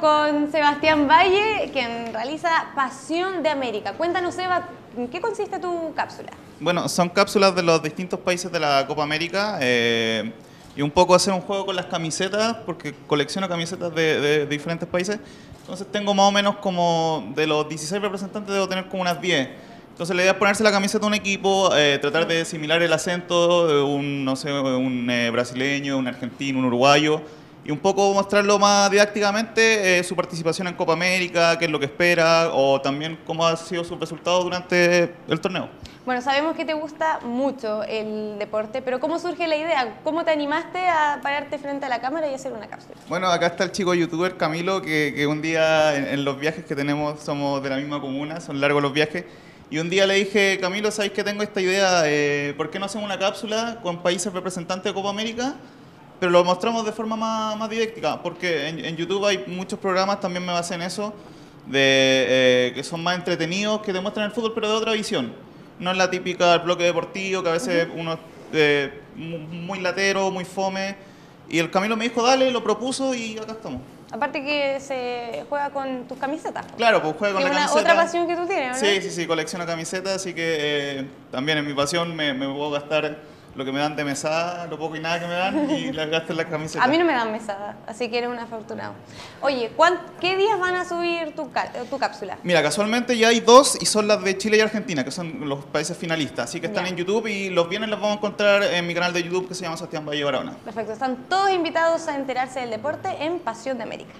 Con Sebastián Valle, quien realiza Pasión de América. Cuéntanos, Seba, ¿en qué consiste tu cápsula? Bueno, son cápsulas de los distintos países de la Copa América eh, y un poco hacer un juego con las camisetas, porque colecciono camisetas de, de- diferentes países. Entonces tengo más o menos como de los 16 representantes debo tener como unas 10. Entonces la idea es ponerse la camiseta de un equipo, eh, tratar de asimilar el acento de un, no sé, un eh, brasileño, un argentino, un uruguayo y un poco mostrarlo más didácticamente eh, su participación en Copa América, qué es lo que espera o también cómo ha sido su resultado durante el torneo. Bueno, sabemos que te gusta mucho el deporte, pero ¿cómo surge la idea? ¿Cómo te animaste a pararte frente a la cámara y hacer una cápsula? Bueno, acá está el chico youtuber Camilo, que, que un día en, en los viajes que tenemos, somos de la misma comuna, son largos los viajes, y un día le dije, Camilo, ¿sabes que tengo esta idea? Eh, ¿Por qué no hacemos una cápsula con países representantes de Copa América? Pero lo mostramos de forma más, más didáctica, porque en, en YouTube hay muchos programas, también me basé en eso, de, eh, que son más entretenidos, que demuestran el fútbol, pero de otra visión. No es la típica del bloque deportivo, que a veces uno es eh, mu- muy latero, muy fome. Y el Camilo me dijo, dale, lo propuso y acá estamos. Aparte que se juega con tus camisetas. Claro, pues juega con la una- camiseta. Otra pasión que tú tienes, ¿no? Sí, sí, sí, colecciono camisetas, así que eh, también en mi pasión me, me puedo gastar lo que me dan de mesada, lo poco y nada que me dan, y (laughs) las gasto en las camisetas. A mí no me dan mesada, así que eres un afortunado. Oye, ¿cuán- ¿qué días van a subir tu, tu cápsula? Mira, casualmente ya hay dos y son las de Chile y Argentina, que son los países finalistas. Así que están Ya. en YouTube y los viernes las vamos a encontrar en mi canal de YouTube que se llama Sebastián Valle Barahona. Perfecto, están todos invitados a enterarse del deporte en Pasión de América.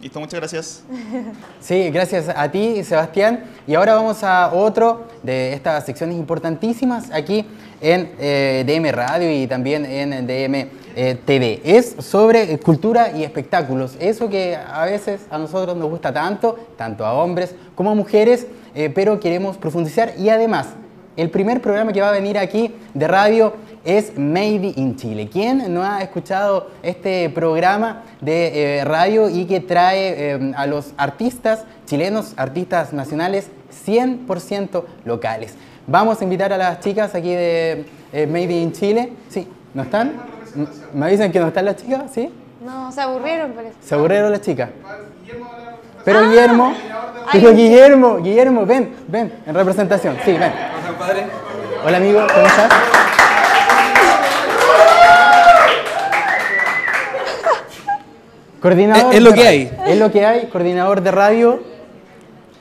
Listo, muchas gracias. (laughs) Sí, gracias a ti, Sebastián. Y ahora vamos a otro de estas secciones importantísimas aquí en eh, DM Radio y también en DM eh, TV. Es sobre cultura y espectáculos. Eso que a veces a nosotros nos gusta tanto, tanto a hombres como a mujeres, eh, pero queremos profundizar. Y además, el primer programa que va a venir aquí de radio es Made in Chile. ¿Quién no ha escuchado este programa de eh, radio y que trae a los artistas chilenos, artistas nacionales 100% locales? Vamos a invitar a las chicas aquí de eh, Made in Chile. Sí, ¿no están? ¿Me dicen que no están las chicas? ¿Sí? No, se aburrieron, parece. ¿Se aburrieron las chicas? Pero Ah, Guillermo, dijo sí. Guillermo, Guillermo, ven, ven, en representación, sí, ven. Hola amigo, ¿cómo estás? Coordinador. Es- es lo de que radio. hay. Es lo que hay, coordinador de radio.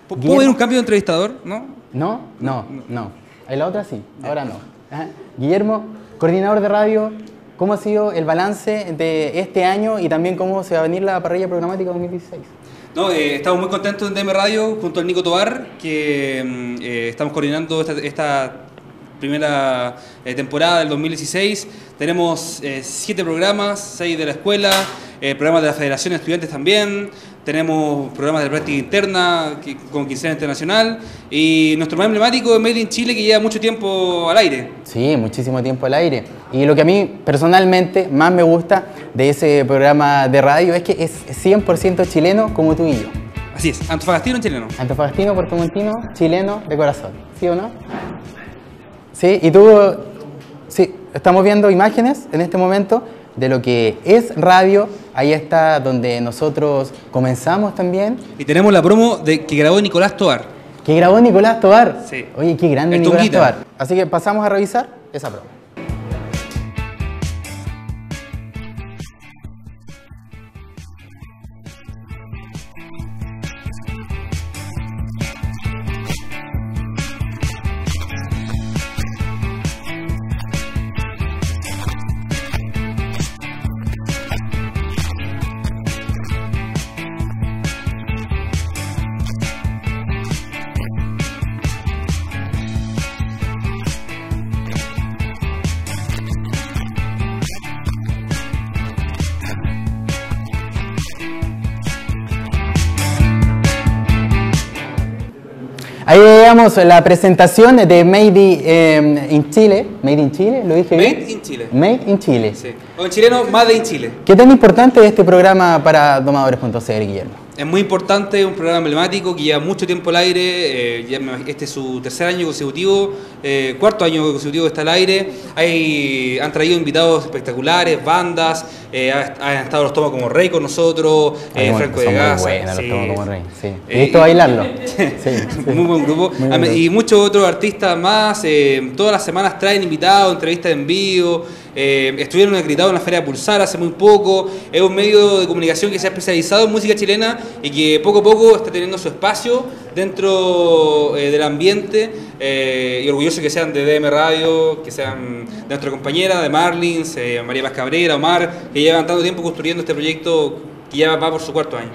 ¿Puedo ver un cambio de entrevistador? ¿No? No, no, no. En la otra sí, ahora no. Ajá. Guillermo, coordinador de radio, ¿cómo ha sido el balance de este año y también cómo se va a venir la parrilla programática 2016? No, eh, estamos muy contentos en DM Radio junto al Nico Tobar, que mm, eh, estamos coordinando esta, esta primera eh, temporada del 2016. Tenemos eh, siete programas, seis de la escuela, eh, programas de la Federación de Estudiantes también. Tenemos programas de práctica interna que- con quincena internacional y nuestro más emblemático es Made in Chile que lleva mucho tiempo al aire. Sí, muchísimo tiempo al aire. Y lo que a mí personalmente más me gusta de ese programa de radio es que es 100% chileno como tú y yo. Así es, antofagastino en chileno. Antofagastino, puertomontino, chileno de corazón. ¿Sí o no? Sí, y tú, sí, estamos viendo imágenes en este momento de lo que es radio. Ahí está donde nosotros comenzamos también. Y tenemos la promo de que grabó Nicolás Tobar. Que grabó Nicolás Tobar. Sí. Oye, qué grande El Nicolás Tunguita. Tobar. Así que pasamos a revisar esa promo. La presentación de Made eh, in Chile. Made in Chile, ¿lo dije bien? Made in Chile. Made in Chile. Sí. O en chileno, Made in Chile. ¿Qué tan importante es este programa para domadores.cl, Guillermo? Es muy importante, un programa emblemático que lleva mucho tiempo al aire, eh, ya me- este es su tercer año consecutivo, eh, cuarto año consecutivo que está al aire. Hay, han traído invitados espectaculares, bandas, eh, ha- han estado los tomos como Rey con nosotros, eh, bueno, Franco de son muy Gaza. buenos los sí. Tomos como Rey, sí. He Eh, visto bailarlo. (laughs) (laughs) Muy buen grupo. Muy Ah, buen Y muchos otros artistas más. eh, todas las semanas traen invitados, entrevistas en vivo. Eh, estuvieron acreditados en la Feria Pulsar hace muy poco. Es un medio de comunicación que se ha especializado en música chilena y que poco a poco está teniendo su espacio dentro eh, del ambiente. eh, y orgulloso que sean de DM Radio, que sean de nuestra compañera, de Marlins, eh, María Paz Cabrera, Omar, que llevan tanto tiempo construyendo este proyecto que ya va por su cuarto año.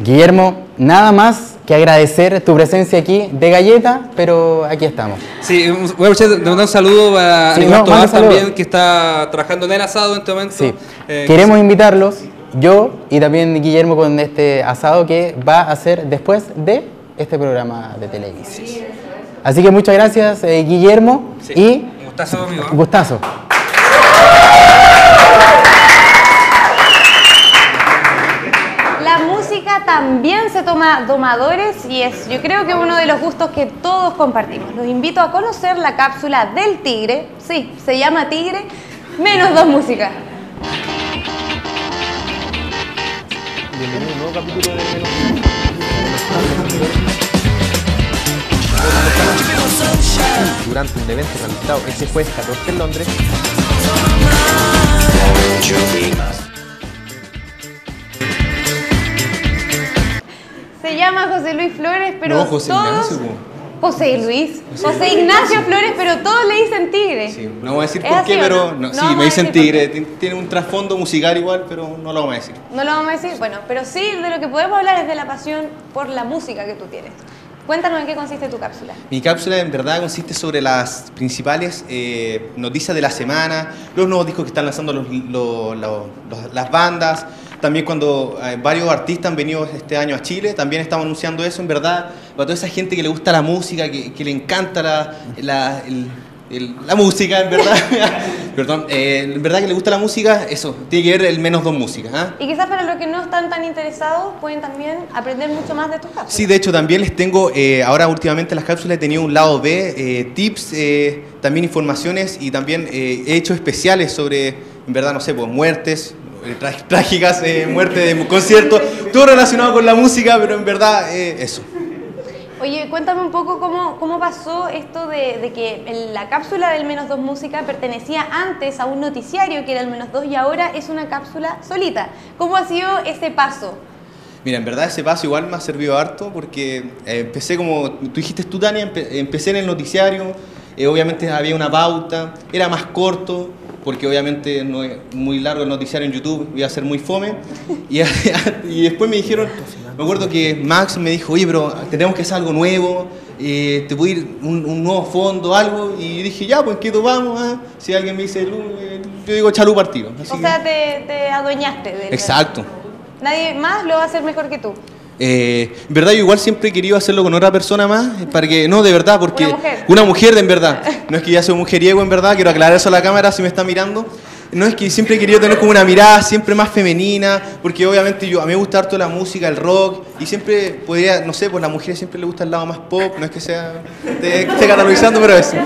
Guillermo, nada más que agradecer tu presencia aquí de galleta, pero aquí estamos. Sí, voy a mandar un saludo para Sí, no, saludo. también, que está trabajando en el asado en este momento. Sí. Eh, Queremos invitarlos, yo y también Guillermo, con este asado que va a ser después de este programa de televisión. Así que muchas gracias, eh, Guillermo, Sí. y gustazo, amigo. gustazo. La música también se toma domadores y es yo creo que uno de los gustos que todos compartimos. Los invito a conocer la cápsula del tigre, sí, se llama tigre, menos dos músicas. Bienvenido a un nuevo capítulo de Durante un evento realizado ese jueves 14 en Londres, José Luis Flores, pero No, José todos... Ignacio. José Luis, José. Ignacio Flores, pero todos le dicen tigre. No voy a decir ¿Es por así qué, pero no? sí, me dicen tigre. Tien- Tiene un trasfondo musical igual, pero no lo vamos a decir. No lo vamos a decir, bueno, pero sí de lo que podemos hablar es de la pasión por la música que tú tienes. Cuéntanos en qué consiste tu cápsula. Mi cápsula en verdad consiste sobre las principales eh, noticias de la semana, los nuevos discos que están lanzando los- los- las bandas. También cuando eh, varios artistas han venido este año a Chile, también estamos anunciando eso, en verdad, para toda esa gente que le gusta la música, que, que le encanta la, la- el- el- la música, en verdad. (laughs) Perdón, eh, en verdad que le gusta la música, eso, tiene que ver el menos dos músicas. ¿ah? Y quizás para los que no están tan interesados pueden también aprender mucho más de tus cápsulas. Sí, de hecho también les tengo, eh, ahora últimamente en las cápsulas he tenido un lado B, eh, tips, eh, también informaciones y también eh, he hecho especiales sobre, en verdad, no sé, pues muertes, eh, (laughs) trágicas, eh, muerte de conciertos, todo relacionado con la música, pero en verdad eh, eso. Oye, cuéntame un poco cómo, cómo pasó esto de, de que la cápsula del Menos 2 Música pertenecía antes a un noticiario que era el Menos 2 y ahora es una cápsula solita. ¿Cómo ha sido ese paso? Mira, en verdad ese paso igual me ha servido harto porque eh, empecé como tú dijiste tú, Tania, empe- empecé en el noticiario, eh, obviamente había una pauta, era más corto porque obviamente no es muy largo el noticiario en YouTube, iba a ser muy fome. Y, (laughs) y después me dijeron, me acuerdo que Max me dijo, oye, pero tenemos que hacer algo nuevo, eh, te puede ir un, un nuevo fondo, algo. Y yo dije, ya, pues ¿qué tomamos? ah? Si alguien me dice, eh, yo digo chalú partido. Así O que- sea, te, te adueñaste del... Exacto. Nadie más lo va a hacer mejor que tú. Eh, en verdad, yo igual siempre he querido hacerlo con otra persona más, para que, no, de verdad, porque Una mujer. una mujer, de en verdad. No es que ya soy mujeriego, en verdad, quiero aclarar eso a la cámara si me está mirando. No es que siempre he querido tener como una mirada siempre más femenina, porque obviamente yo, a mí me gusta harto la música, el rock, y siempre podría, no sé, pues a las mujeres siempre les gusta el lado más pop, no es que sea, esté, esté catalogizando, pero eso.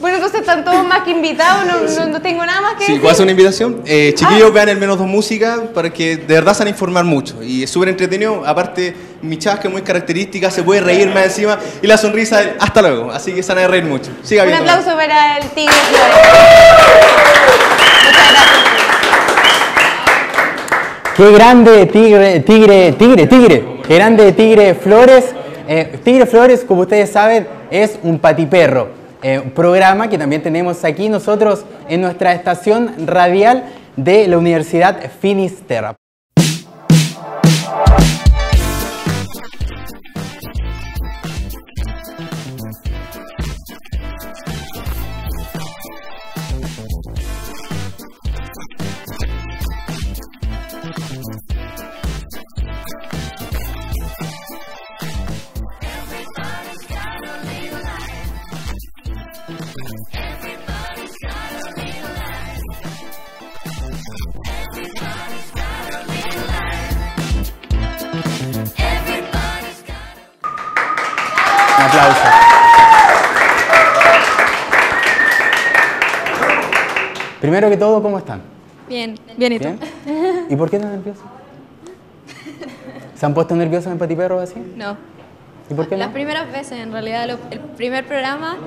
Bueno, entonces están todos más que invitados, no, no- no tengo nada más que Sí, decir. ¿puedo hacer una invitación? Eh, chiquillos, vean el menos dos música para que de verdad se van a informar mucho. Y es súper entretenido. Aparte, mi chasca es muy característica, se puede reír más encima. Y la sonrisa, hasta luego. Así que se van a reír mucho. Siga Un aplauso para el Tigre Flores. Qué grande Tigre, Tigre, Tigre, Tigre. Qué grande Tigre Flores. Eh, tigre Flores, como ustedes saben, es un patiperro. Eh, programa que también tenemos aquí nosotros en nuestra estación radial de la Universidad Finisterra. Primero que todo, ¿cómo están? Bien, bien y tú. ¿Bien? ¿Y por qué tan nerviosos? ¿Se han puesto nerviosos en patiperro así? No. ¿Y por qué Las no? primeras veces, en realidad, lo- el primer programa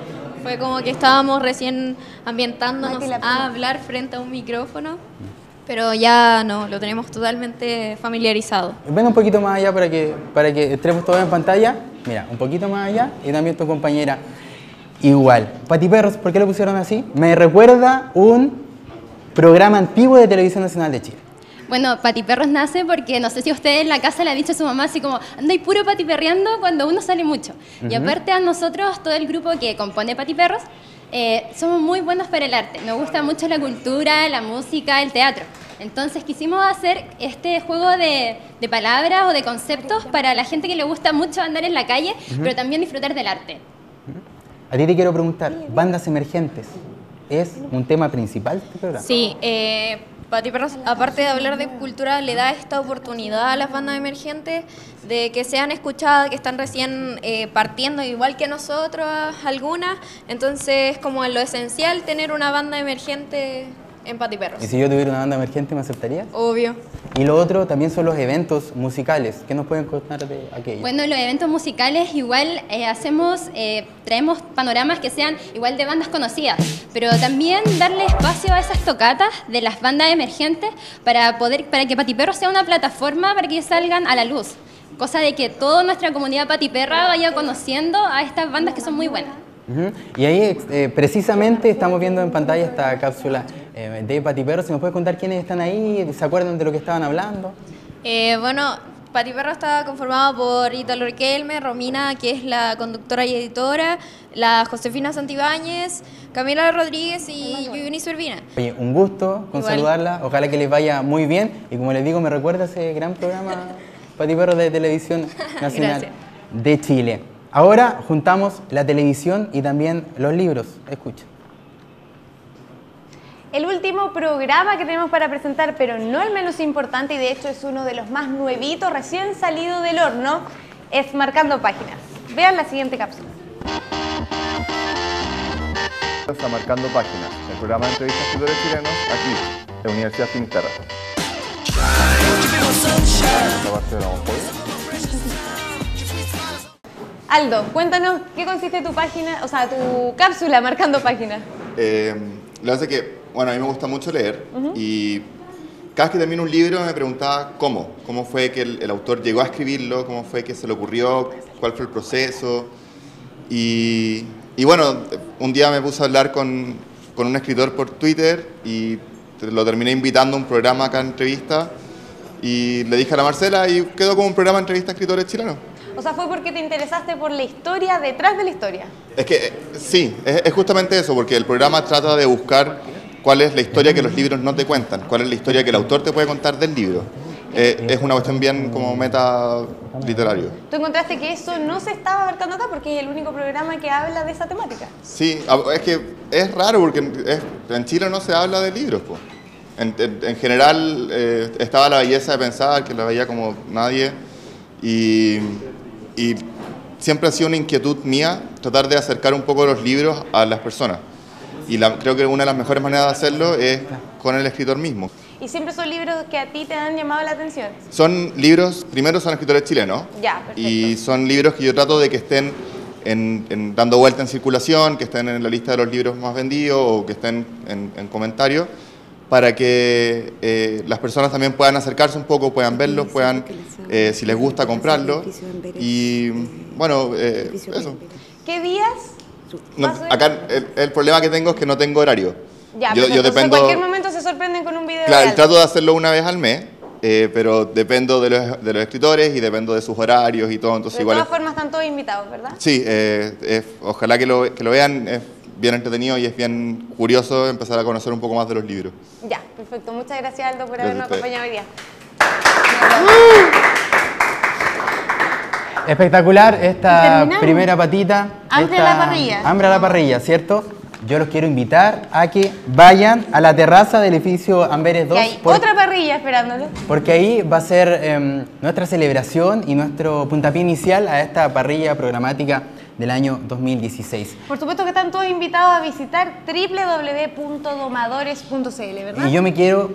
fue como que estábamos recién ambientándonos a hablar frente a un micrófono, pero ya no, lo tenemos totalmente familiarizado. Ven un poquito más allá para que, para que estemos todos en pantalla. Mira, un poquito más allá y también tu compañera igual. Patiperros, ¿por qué lo pusieron así? Me recuerda un programa antiguo de Televisión Nacional de Chile. Bueno, patiperros nace porque no sé si usted en la casa le ha dicho a su mamá así como, anda y puro patiperreando cuando uno sale mucho. Y Ujú. aparte a nosotros, todo el grupo que compone patiperros, eh, somos muy buenos para el arte. Nos gusta mucho la cultura, la música, el teatro. Entonces quisimos hacer este juego de, de palabras o de conceptos para la gente que le gusta mucho andar en la calle, Ujú. pero también disfrutar del arte. A ti te quiero preguntar, bandas emergentes, ¿es un tema principal este programa? Sí, eh, Pati Perros, aparte de hablar de cultura, le da esta oportunidad a las bandas emergentes de que sean escuchadas, que están recién eh, partiendo, igual que nosotros, algunas. Entonces, como lo esencial, tener una banda emergente en Pati Perros. Y si yo tuviera una banda emergente, ¿me aceptarías? Obvio. Y lo otro también son los eventos musicales. ¿Qué nos pueden contar de aquello? Bueno, los eventos musicales igual eh, hacemos, eh, traemos panoramas que sean igual de bandas conocidas, pero también darle espacio a esas tocatas de las bandas emergentes para poder, para que Patiperro sea una plataforma para que salgan a la luz. Cosa de que toda nuestra comunidad patiperra vaya conociendo a estas bandas que son muy buenas. Ujú. Y ahí eh, precisamente estamos viendo en pantalla esta cápsula eh, de Patiperro. Si nos puedes contar quiénes están ahí, ¿se acuerdan de lo que estaban hablando? Eh, bueno, Pati Perro está conformado por Italo Riquelme, Romina, que es la conductora y editora, la Josefina Santibáñez, Camila Rodríguez y Eunice Urbina. Oye, un gusto con Igual. saludarla. Ojalá que les vaya muy bien. Y como les digo, me recuerda ese gran programa (laughs) Patiperro de Televisión Nacional de Chile. Ahora juntamos la televisión y también los libros. Escucha. El último programa que tenemos para presentar, pero no el menos importante, y de hecho es uno de los más nuevitos, recién salido del horno, es Marcando Páginas. Vean la siguiente cápsula. Está marcando páginas. El programa de entrevistas a escritores chilenos aquí, en la Universidad Finisterra. Aldo, cuéntanos qué consiste tu página, o sea, tu cápsula Marcando Páginas. Eh, lo es que, bueno, a mí me gusta mucho leer Ujú. y cada vez que termino un libro me preguntaba cómo, cómo fue que el, el autor llegó a escribirlo, cómo fue que se le ocurrió, cuál fue el proceso. Y, y bueno, un día me puse a hablar con, con un escritor por Twitter y lo terminé invitando a un programa acá en entrevista y le dije a la Marcela y quedó como un programa de entrevista a escritores chilenos. O sea, fue porque te interesaste por la historia detrás de la historia. Es que eh, sí, es, es justamente eso, porque el programa trata de buscar cuál es la historia que los libros no te cuentan, cuál es la historia que el autor te puede contar del libro. Eh, es una cuestión bien como meta literario. Tú encontraste que eso no se estaba abarcando acá porque es el único programa que habla de esa temática. Sí, a- es que es raro porque es- en Chile no se habla de libros. po. En, en- en general eh, estaba la belleza de pensar, que la veía como nadie, y, y siempre ha sido una inquietud mía tratar de acercar un poco los libros a las personas. Y la- creo que una de las mejores maneras de hacerlo es con el escritor mismo. Y siempre son libros que a ti te han llamado la atención. Son libros, primero son escritores chilenos, Ya, perfecto. y son libros que yo trato de que estén en- en- dando vuelta en circulación, que estén en la lista de los libros más vendidos o que estén en, en comentarios, para que eh, las personas también puedan acercarse un poco, puedan verlos, puedan, eh, si les gusta, comprarlo. Y bueno, eh, eso. ¿Qué días? No, acá el, el problema que tengo es que no tengo horario. Ya, yo, en cualquier momento se sorprenden con un video. Claro, trato de hacerlo una vez al mes, eh, pero dependo de los, de los escritores y dependo de sus horarios y todo, entonces De igual... todas es- formas están todos invitados, ¿verdad? Sí, eh, es- ojalá que lo, que lo vean, es bien entretenido y es bien curioso empezar a conocer un poco más de los libros. Ya, perfecto. Muchas gracias, Aldo, por habernos acompañado hoy día. Espectacular esta primera patita. Hambre a la parrilla. Hambre a la parrilla, ¿cierto? Yo los quiero invitar a que vayan a la terraza del edificio Amberes 2. Y hay por- otra parrilla esperándolo. Porque ahí va a ser em, nuestra celebración y nuestro puntapié inicial a esta parrilla programática del año 2016. Por supuesto que están todos invitados a visitar www.domadores.cl, ¿verdad? Y yo me quiero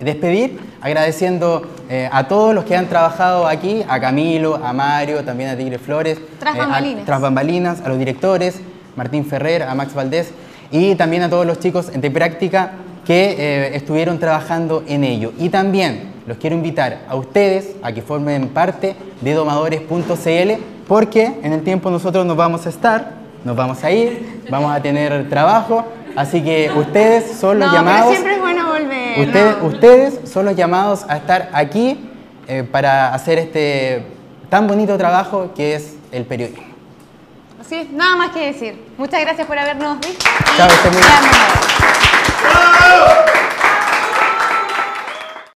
despedir agradeciendo eh, a todos los que han trabajado aquí, a Camilo, a Mario, también a Tigre Flores, Tras eh, a- bambalinas. tras bambalinas, a los directores, Martín Ferrer, a Max Valdés y también a todos los chicos de práctica que eh, estuvieron trabajando en ello. Y también los quiero invitar a ustedes a que formen parte de domadores.cl porque en el tiempo nosotros nos vamos a estar, nos vamos a ir, vamos a tener trabajo, así que ustedes son los no, llamados. pero siempre es bueno volver. Ustedes, ¿no? ustedes son los llamados a estar aquí eh, para hacer este tan bonito trabajo que es el periodismo. Así es, nada más que decir. Muchas gracias por habernos visto. Chao, estén muy bien.